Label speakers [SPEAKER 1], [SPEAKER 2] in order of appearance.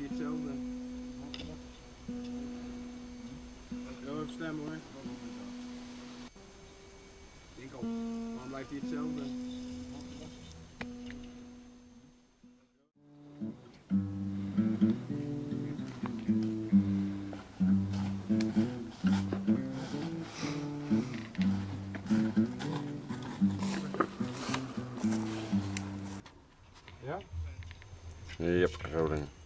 [SPEAKER 1] hij hetzelfde? Heel even stemmen hoor. Denk op. waarom blijft hij hetzelfde? Ja?
[SPEAKER 2] Yep, rolling.